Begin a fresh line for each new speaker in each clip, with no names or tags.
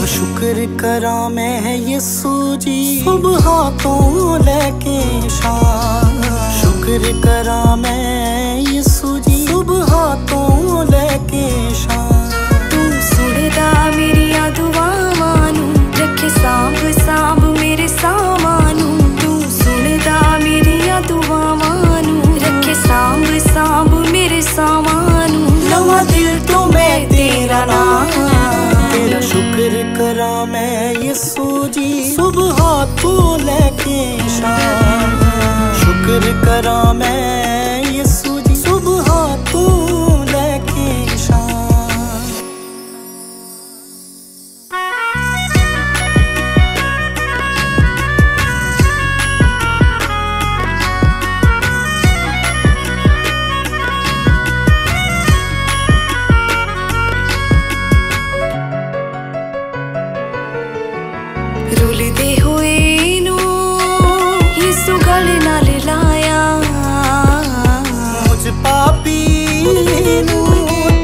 तेरा शुक्र करा मैं ये सूजी सुबह तो लेके शान। शुक्र करा मैं ये सूजी सुबह तो लेके शान।
तू सुनदा मेरी दुआ मानू रखे सांभ सांभ मेरे सामानू। तू सुनदा मेरी दुआ मानू रखे सांभ सांभ मेरे सामानू। नवा दिल तो मैं तेरा नाम
शुक्र करा मैं ये जी सुबह तो लेके
ਰੁਲਦੇ ਹੋਏ ਨੂੰ ਯਿਸੂ ਨਾਲ ਲਾਇਆ।
ਮੁਝ ਪਾਪੀ ਨੂੰ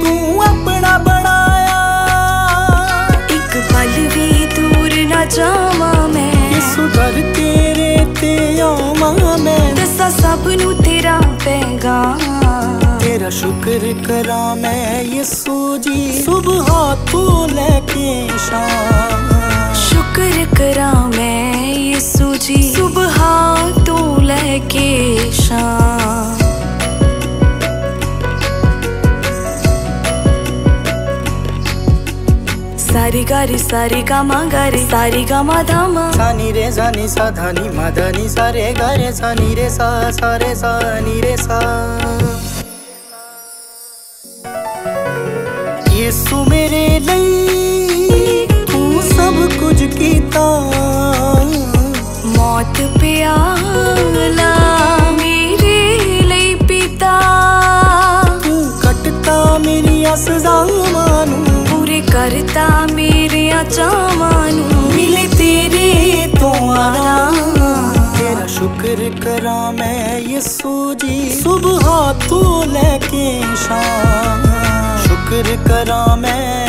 ਤੂੰ ਆਪਣਾ ਬਣਾਇਆ।
ਇੱਕ ਪਲ ਵੀ ਦੂਰ ਨਾ ਜਾਵਾਂ ਮੈਂ। ਯਿਸੂ
ਤੇਰੇ ਤੇ ਆਵਾਂ ਮੈਂ।
ਸਭ ਨੂੰ ਤੇਰਾ ਪੈਗਾ
ਤੇਰਾ ਸ਼ੁਕਰ ਕਰਾਂ ਮੈਂ ਯਿਸੂ ਜੀ। ਸੁਭਾ ਤੂੰ ਲੈ
सारी गारी, सारी गामा गारी, सारी गामा धामा।
सानी रे, सानी सा, धानी माधानी सारे गारे सानी रे सा सारे सानी रे सा। यीशु मेरे
करता मेरिया चावान मिले तेरे तो
शुक्र करा मैं ये सोजी। सुबह तो लेके शाम। शुक्र करा मैं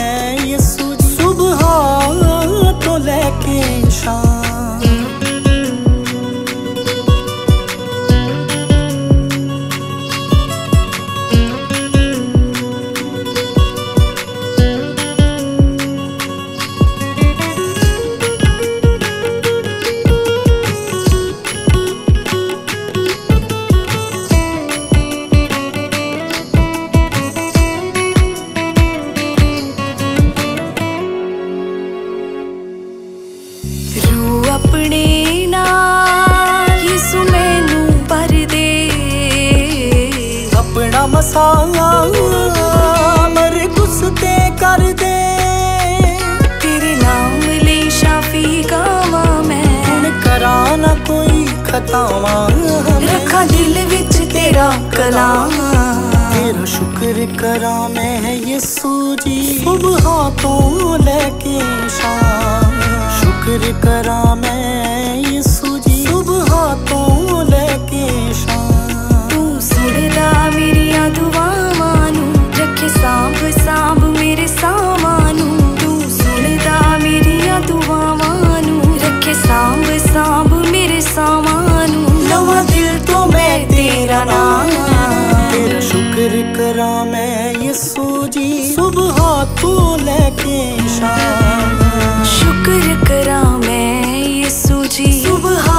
अपना मसाला मर गुस्ते कर दे।
तेरे नाम ले शाफी गावा मैं।
करा ना कोई खतावा। रखा
दिल विच तेरा कला। तेरा
शुक्र करा मैं ये सूजी सुबह तो लेके शाम। शुक्र करा ज़िक्र करा मैं यीशु जी सुबह तो लेके शाम।
शुक्र करा मैं यीशु जी सुबह